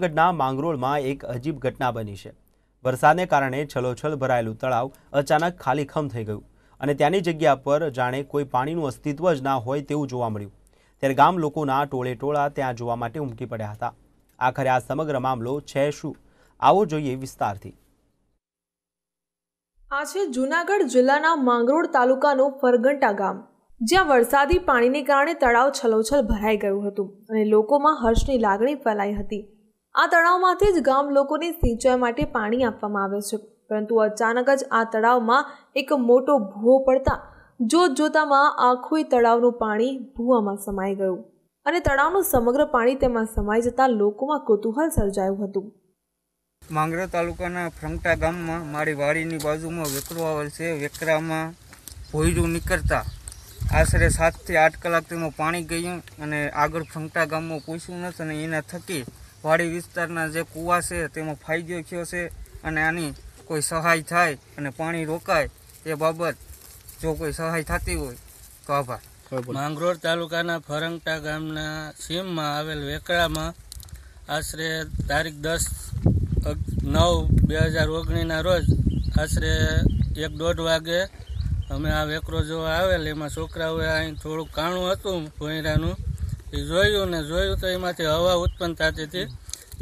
જૂનાગઢના માંગરોળમાં એક અજીબ ઘટના બની છે. વરસાદને કારણે છલોછલ ભરાયેલું તળાવ અચાનક ખાલીખમ થઈ ગયું અને ત્યાંની જગ્યા પર જાણે કોઈ પાણીનું અસ્તિત્વ જ ના હોય તેવું જોવા મળ્યું. ત્યારે ગામ લોકોના ટોળે ત્યાં જોવા માટે ઉમટી પડ્યા હતા. આખરે આ સમગ્ર મામલો છે શું? આવો જોઈએ વિસ્તારથી. આ છે જૂનાગઢ જિલ્લાના માંગરોળ તાલુકાનું ફરગંટા ગામ, જ્યાં વરસાદી પાણીને કારણે તળાવ છલોછલ ભરાઈ ગયું હતું અને લોકોમાં હર્ષની લાગણી ફેલાઈ હતી. આ તળાવમાંથી જ ગામ લોકોને સિંચાઈ માટે પાણી આપવામાં આવે છે. પરંતુ અચાનક જ આ તળાવમાં એક મોટો ભૂવો પડતા જોત જોતામાં આખું તળાવનું પાણી ભૂવામાં સમાઈ ગયું અને તળાવનું સમગ્ર પાણી તેમાં સમાઈ જતા લોકોમાં કુતૂહલ સર્જાયું હતું. માંગરા તાલુકાના ફ્રંગટા ગામમાં મારી વાડીની બાજુમાં વેકરો આવેલ છે. વેકરામાં ભોયરું નીકળતા આશરે સાતથી આઠ કલાક તેમાં પાણી ગયું અને આગળ ફ્રંગટા ગામમાં પૂછ્યું નથી અને એના થકી વાડી વિસ્તારના જે કૂવા છે તેમાં ફાયદો થયો છે અને આની કોઈ સહાય થાય અને પાણી રોકાય એ બાબત જો કોઈ સહાય થતી હોય તો આભાર. માંગરોળ તાલુકાના ફરંગટા ગામના સીમમાં આવેલ વેકળામાં આશરે તારીખ દસ નવ બે હજાર ઓગણીસના રોજ આશરે એક દોઢ વાગે અમે આ વેકરો જોવા આવેલ એમાં છોકરાઓએ અહીં થોડુંક કાણું હતું ભોંયરાનું. એ જોયું ને જોયું તો એમાંથી હવા ઉત્પન્ન થતી હતી.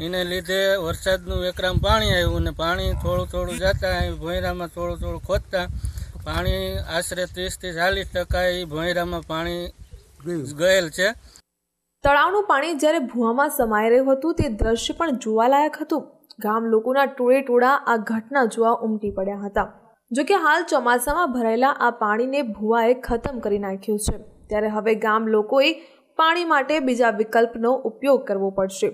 એને લીધે વરસાદનું વિક્રમ પાણી આવ્યું ને પાણી થોડું થોડું જતા એ ભોંયરામાં થોડું થોડું ખોદતા. પાણી આશરે ત્રીસથી ચાલીસ ટકા એ ભોંયરામાં પાણી ગયેલ છે. તળાવનું પાણી જ્યારે ભૂવામાં સમાઈ રહ્યું હતું તે દ્રશ્ય પણ જોવાલાયક હતું. ગામ લોકોના ટોળે ટોળા આ ઘટના જોવા ઉમટી પડ્યા હતા. જો કે હાલ ચોમાસામાં ભરાયેલા આ પાણીને ભૂવાએ ખતમ કરી નાખ્યું છે. ત્યારે હવે ગામ લોકોએ પાણી માટે બીજા વિકલ્પનો ઉપયોગ કરવો પડશે.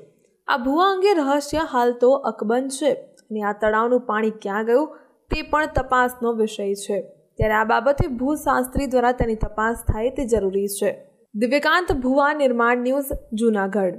આ ભૂવા અંગે રહસ્ય હાલ તો અકબંધ છે અને આ તળાવનું પાણી ક્યાં ગયું તે પણ તપાસનો વિષય છે. ત્યારે આ બાબતે ભૂશાસ્ત્રી દ્વારા તેની તપાસ થાય તે જરૂરી છે. દિવ્યકાંત ભુવા, નિર્માણ ન્યૂઝ, જૂનાગઢ.